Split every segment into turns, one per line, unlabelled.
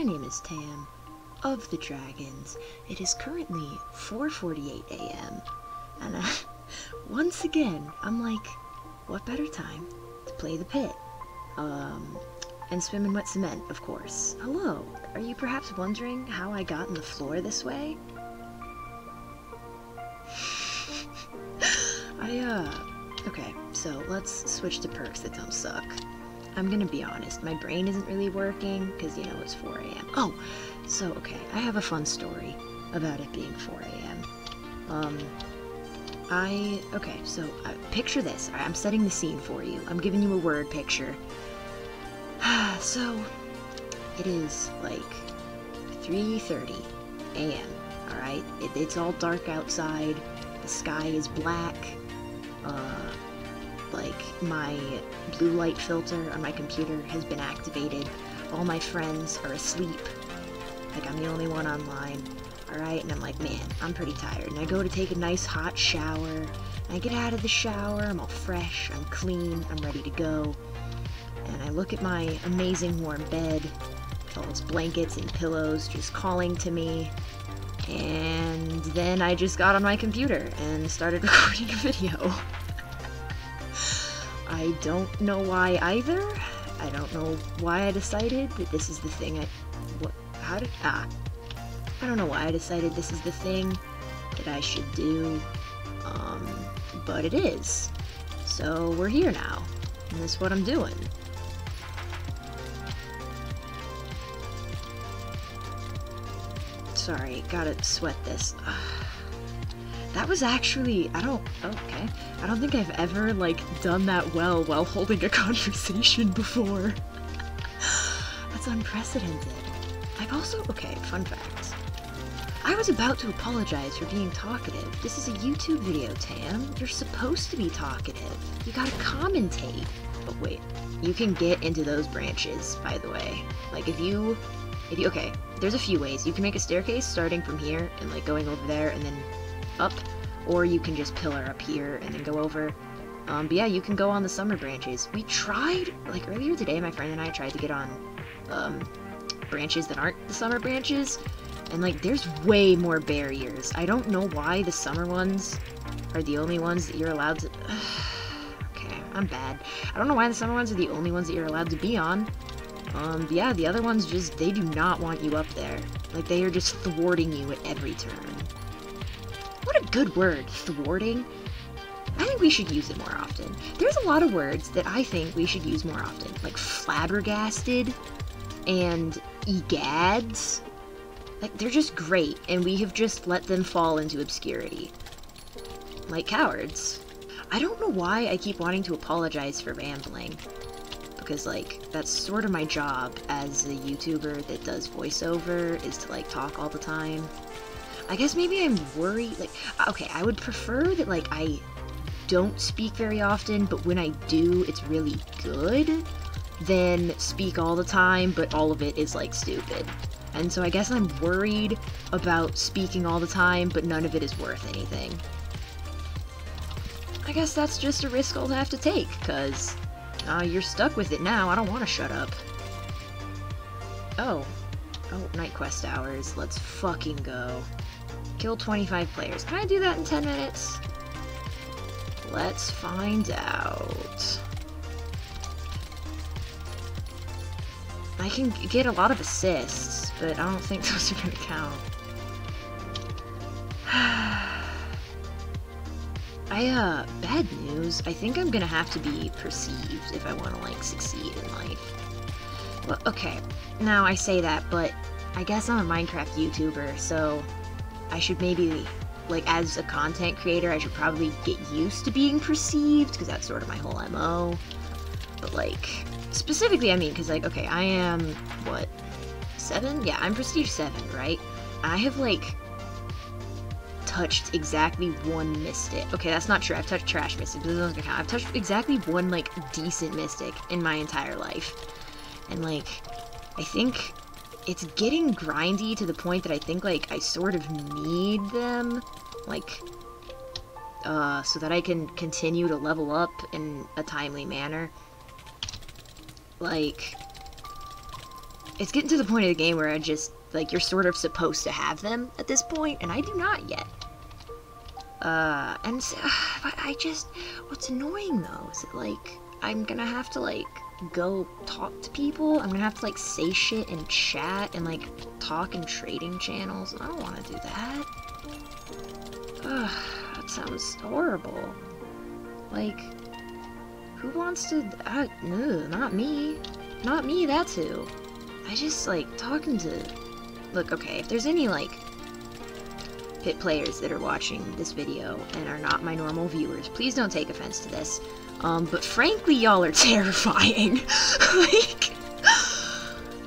My name is Tam of the Dragons. It is currently 4:48 a.m. and once again, I'm like, what better time to play the pit? Um, and swim in wet cement, of course. Hello. Are you perhaps wondering how I got in the floor this way? I uh okay, so let's switch to perks that don't suck. I'm gonna be honest, my brain isn't really working because you know it's 4 a.m. Oh, so okay, I have a fun story about it being 4 a.m. Um, I okay, so uh, picture this. I'm setting the scene for you. I'm giving you a word picture. so it is like 3:30 a.m. All right, it, it's all dark outside. The sky is black. Uh, like my blue light filter on my computer has been activated. All my friends are asleep. Like I'm the only one online. Alright, and I'm like, man, I'm pretty tired. And I go to take a nice hot shower. And I get out of the shower, I'm all fresh, I'm clean, I'm ready to go. And I look at my amazing warm bed with all its blankets and pillows just calling to me. And then I just got on my computer and started recording a video. I don't know why either. I don't know why I decided that this is the thing I. What? How did. Ah. I don't know why I decided this is the thing that I should do. Um, but it is. So we're here now. And that's what I'm doing. Sorry, gotta sweat this. That was actually, I don't, okay. I don't think I've ever, like, done that well while holding a conversation before. That's unprecedented. I've also, okay, fun fact. I was about to apologize for being talkative. This is a YouTube video, Tam. You're supposed to be talkative. You gotta commentate. But wait, you can get into those branches, by the way. Like, if you, if you, okay, there's a few ways. You can make a staircase starting from here and, like, going over there and then up, or you can just pillar up here and then go over. Um, but yeah, you can go on the summer branches. We tried, like earlier today, my friend and I tried to get on um, branches that aren't the summer branches, and like there's way more barriers. I don't know why the summer ones are the only ones that you're allowed to. okay, I'm bad. I don't know why the summer ones are the only ones that you're allowed to be on. Um, yeah, the other ones just, they do not want you up there. Like, they are just thwarting you at every turn. Good word, thwarting. I think we should use it more often. There's a lot of words that I think we should use more often, like flabbergasted and egads. Like, they're just great, and we have just let them fall into obscurity. Like cowards. I don't know why I keep wanting to apologize for rambling. Because, like, that's sort of my job as a YouTuber that does voiceover, is to, like, talk all the time. I guess maybe I'm worried, like, okay, I would prefer that, like, I don't speak very often, but when I do, it's really good, than speak all the time, but all of it is, like, stupid. And so I guess I'm worried about speaking all the time, but none of it is worth anything. I guess that's just a risk I'll have to take, because uh, you're stuck with it now. I don't want to shut up. Oh. Oh, night quest hours. Let's fucking go. Kill 25 players. Can I do that in 10 minutes? Let's find out. I can get a lot of assists, but I don't think those are gonna count. I, uh, bad news. I think I'm gonna have to be perceived if I want to, like, succeed in life. Well, okay. Now, I say that, but I guess I'm a Minecraft YouTuber, so I should maybe, like, as a content creator, I should probably get used to being perceived, because that's sort of my whole MO. But, like, specifically, I mean, because, like, okay, I am, what, seven? Yeah, I'm Prestige 7, right? I have, like, touched exactly one mystic. Okay, that's not true. I've touched trash mystic. This doesn't count. I've touched exactly one, like, decent mystic in my entire life. And, like, I think it's getting grindy to the point that I think, like, I sort of need them, like, uh, so that I can continue to level up in a timely manner. Like, it's getting to the point of the game where I just, like, you're sort of supposed to have them at this point, and I do not yet. Uh, and uh, I just, what's annoying though is that, like, I'm gonna have to, like, go talk to people. I'm gonna have to, like, say shit and chat and, like, talk in trading channels. I don't want to do that. Ugh, that sounds horrible. Like, who wants to, uh, no, not me. Not me, that's who. I just, like, talking to, look, okay, if there's any, like, pit players that are watching this video and are not my normal viewers, please don't take offense to this. Um, but frankly, y'all are terrifying. like,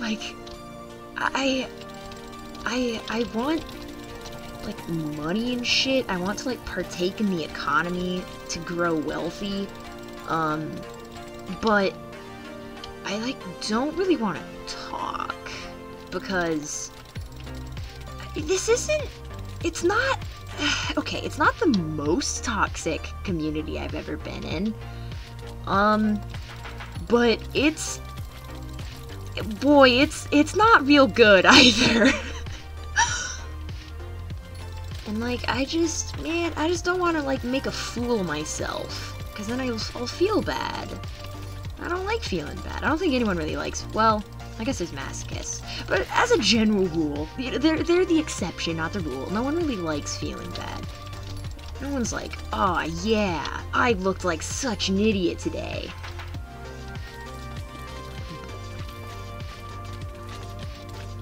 like, I, I, I want, like, money and shit. I want to, like, partake in the economy to grow wealthy. Um, but I, like, don't really want to talk because this isn't it's not okay it's not the most toxic community i've ever been in um but it's boy it's it's not real good either and like i just man i just don't want to like make a fool of myself because then I'll, I'll feel bad i don't like feeling bad i don't think anyone really likes well I guess there's masochists. But as a general rule, they're, they're the exception, not the rule. No one really likes feeling bad. No one's like, oh yeah, I looked like such an idiot today.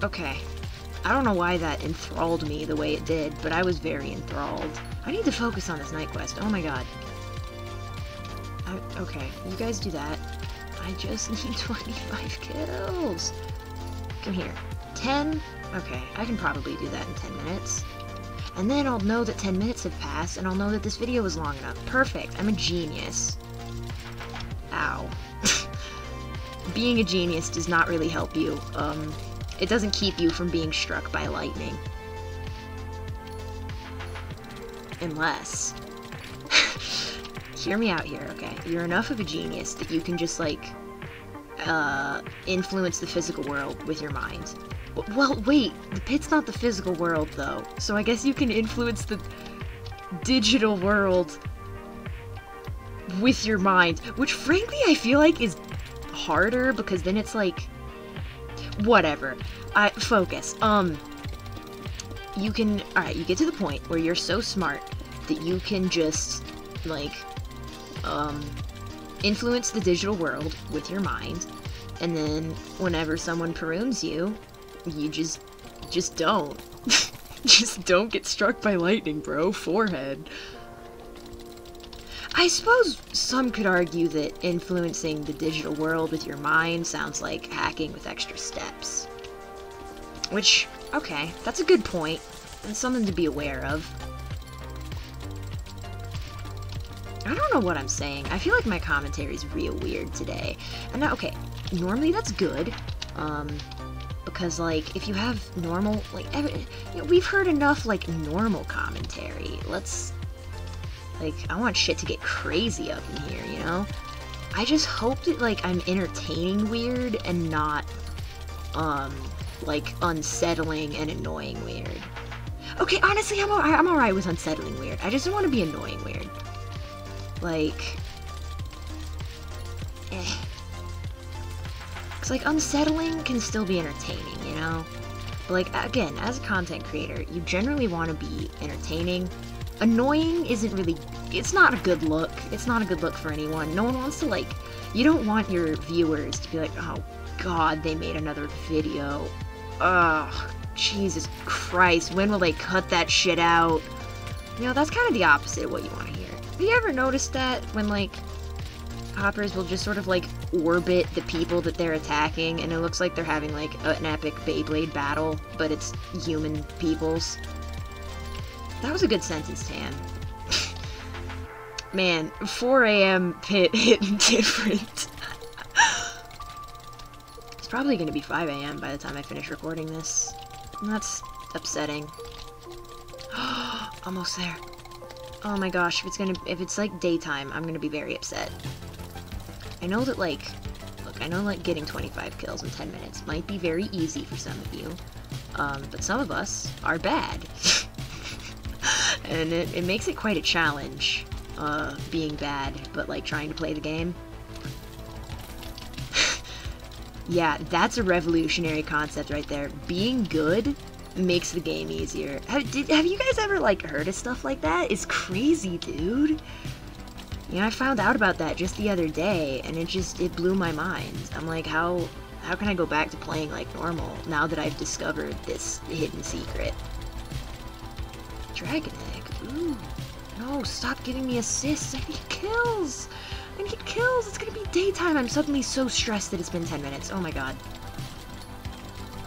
Okay. I don't know why that enthralled me the way it did, but I was very enthralled. I need to focus on this night quest. Oh my god. I, okay, you guys do that. I just need 25 kills. Come here. 10? Okay, I can probably do that in 10 minutes. And then I'll know that 10 minutes have passed, and I'll know that this video was long enough. Perfect. I'm a genius. Ow. being a genius does not really help you. Um, it doesn't keep you from being struck by lightning. Unless hear me out here, okay? You're enough of a genius that you can just, like, uh, influence the physical world with your mind. Well, wait, the pit's not the physical world, though, so I guess you can influence the digital world with your mind, which frankly I feel like is harder because then it's like whatever. I focus. Um you can all right, you get to the point where you're so smart that you can just like um, influence the digital world with your mind, and then whenever someone Peruns you, you just just don't. just don't get struck by lightning, bro. Forehead. I suppose some could argue that influencing the digital world with your mind sounds like hacking with extra steps. Which, okay, that's a good point, and something to be aware of. I don't know what I'm saying. I feel like my commentary is real weird today. And now, okay, normally that's good. Um, because like if you have normal like you know, we've heard enough like normal commentary. Let's like I want shit to get crazy up in here, you know? I just hope that like I'm entertaining weird and not um like unsettling and annoying weird. Okay, honestly, I'm alright. I'm alright with unsettling weird. I just don't want to be annoying weird. Like, eh. Cause like unsettling can still be entertaining, you know? But like again, as a content creator, you generally want to be entertaining. Annoying isn't really it's not a good look. It's not a good look for anyone. No one wants to like you don't want your viewers to be like, "Oh god, they made another video." Ugh, Jesus Christ, when will they cut that shit out? You know, that's kind of the opposite of what you want to hear. Have you ever noticed that when, like, hoppers will just sort of, like, orbit the people that they're attacking, and it looks like they're having, like, an epic Beyblade battle, but it's human peoples? That was a good sentence, Tam. Man, 4 a.m. pit hitting different. it's probably gonna be 5 a.m. by the time I finish recording this. That's upsetting. Almost there. Oh my gosh, if it's gonna- if it's like daytime, I'm gonna be very upset. I know that like, look, I know like getting 25 kills in 10 minutes might be very easy for some of you, um, but some of us are bad. and it, it makes it quite a challenge, uh, being bad, but like trying to play the game. yeah, that's a revolutionary concept right there. Being good makes the game easier. Have, did, have you guys ever like heard of stuff like that? It's crazy, dude. You know, I found out about that just the other day, and it just, it blew my mind. I'm like, how, how can I go back to playing like normal now that I've discovered this hidden secret? Dragon egg, ooh. No, stop giving me assists, I need kills! I need kills, it's gonna be daytime, I'm suddenly so stressed that it's been 10 minutes, oh my god.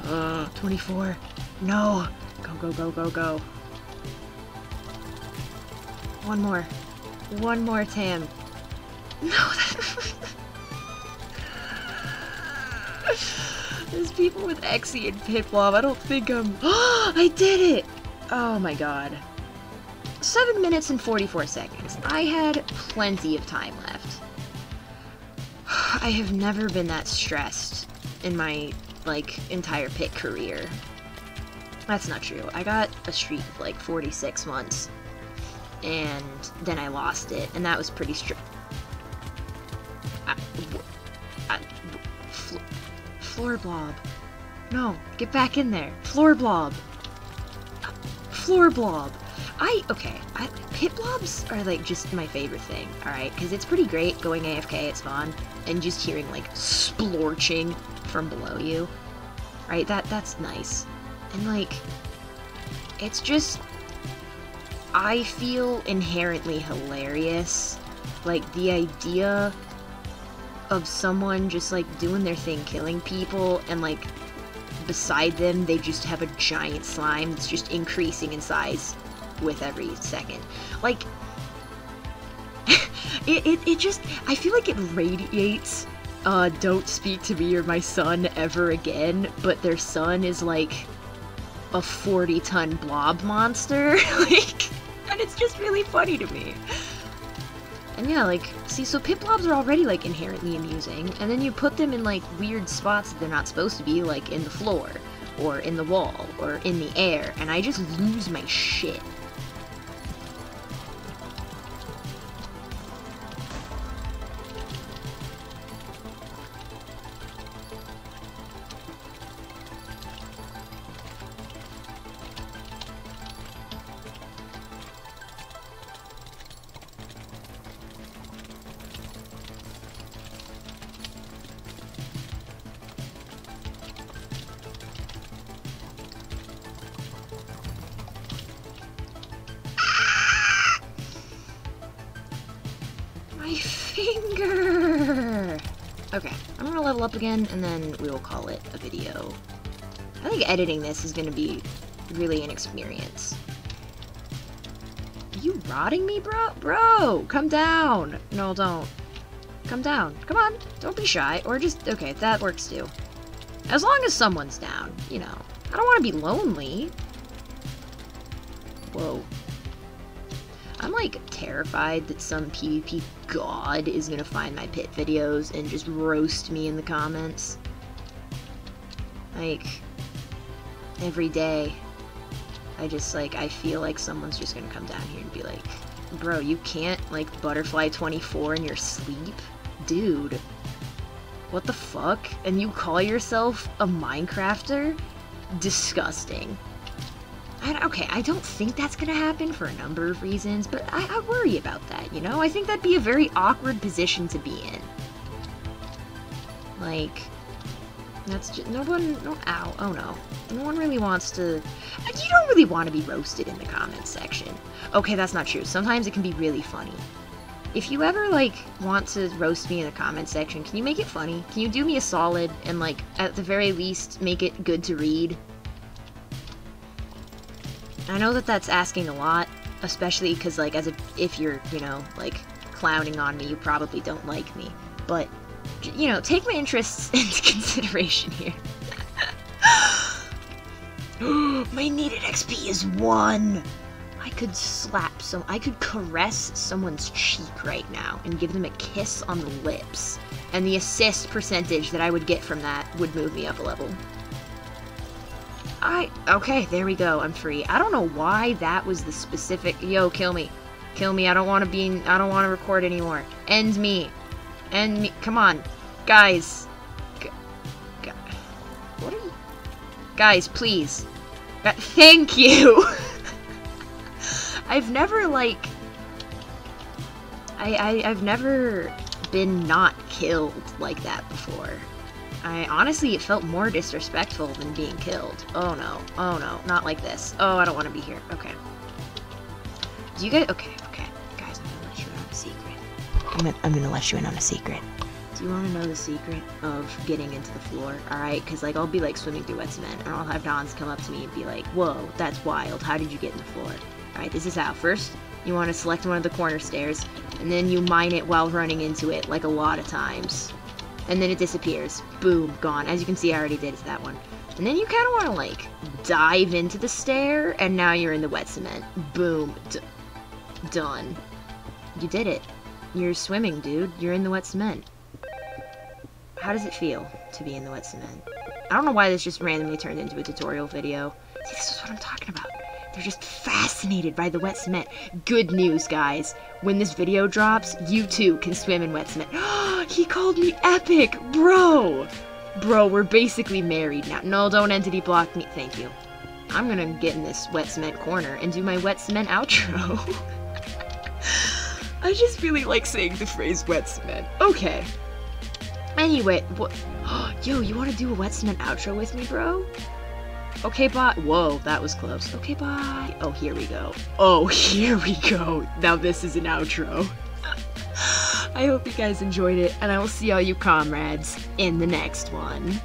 Uh, 24. No! Go, go, go, go, go. One more. One more, Tam. No, There's people with Exy and Piplup. I don't think I'm... I did it! Oh my god. 7 minutes and 44 seconds. I had plenty of time left. I have never been that stressed in my, like, entire pit career. That's not true. I got a streak of, like, 46 months and then I lost it, and that was pretty strict. Fl floor blob. No, get back in there. Floor blob. Floor blob. I, okay, I, pit blobs are like just my favorite thing, alright? Because it's pretty great going AFK at spawn and just hearing like splorching from below you. Right, that, that's nice. And like, it's just I feel inherently hilarious. Like, the idea of someone just, like, doing their thing, killing people, and, like, beside them, they just have a giant slime that's just increasing in size with every second. Like, it, it, it just, I feel like it radiates, uh, don't speak to me or my son ever again, but their son is, like, a 40 ton blob monster. like, and it's just really funny to me. And yeah, like, see, so pit blobs are already, like, inherently amusing, and then you put them in, like, weird spots that they're not supposed to be, like, in the floor, or in the wall, or in the air, and I just lose my shit. Gonna level up again, and then we will call it a video. I think editing this is gonna be really an experience. Are you rotting me, bro? Bro, come down! No, don't. Come down. Come on, don't be shy. Or just, okay, that works too. As long as someone's down, you know. I don't want to be lonely. Whoa. I'm like terrified that some PvP god is gonna find my pit videos and just roast me in the comments. Like, every day, I just like, I feel like someone's just gonna come down here and be like, bro, you can't like butterfly 24 in your sleep? Dude, what the fuck? And you call yourself a Minecrafter? Disgusting. I, okay, I don't think that's gonna happen for a number of reasons, but I, I worry about that, you know? I think that'd be a very awkward position to be in. Like, that's just, no one, no, ow, oh no. No one really wants to, you don't really want to be roasted in the comments section. Okay, that's not true. Sometimes it can be really funny. If you ever, like, want to roast me in the comments section, can you make it funny? Can you do me a solid and, like, at the very least, make it good to read? I know that that's asking a lot, especially because, like, as a, if you're, you know, like, clowning on me, you probably don't like me. But, you know, take my interests into consideration here. my needed XP is one! I could slap some- I could caress someone's cheek right now and give them a kiss on the lips. and the assist percentage that I would get from that would move me up a level. I okay, there we go. I'm free. I don't know why that was the specific. Yo, kill me, kill me. I don't want to be. In I don't want to record anymore. End me, end me. Come on, guys. G what are you? Guys, please. Thank you. I've never like. I, I I've never been not killed like that before. I honestly, it felt more disrespectful than being killed. Oh no, oh no, not like this. Oh, I don't want to be here. Okay. Do you guys? Okay, okay, guys, I'm gonna let you in on a secret. I'm gonna, I'm gonna let you in on a secret. Do you want to know the secret of getting into the floor? All right, because like I'll be like swimming through wet cement, and I'll have nons come up to me and be like, "Whoa, that's wild. How did you get in the floor?" All right, this is how. First, you want to select one of the corner stairs, and then you mine it while running into it, like a lot of times and then it disappears. Boom, gone. As you can see, I already did that one. And then you kind of want to, like, dive into the stair, and now you're in the wet cement. Boom. D done. You did it. You're swimming, dude. You're in the wet cement. How does it feel to be in the wet cement? I don't know why this just randomly turned into a tutorial video. See, this is what I'm talking about. They're just fascinated by the wet cement. Good news, guys. When this video drops, you too can swim in wet cement. Oh, he called me epic, bro! Bro, we're basically married now. No, don't entity block me. Thank you. I'm gonna get in this wet cement corner and do my wet cement outro. I just really like saying the phrase wet cement. Okay. Anyway, what? Yo, you wanna do a wet cement outro with me, bro? Okay, bye. Whoa, that was close. Okay, bye. Oh, here we go. Oh, here we go. Now this is an outro. I hope you guys enjoyed it, and I will see all you comrades in the next one.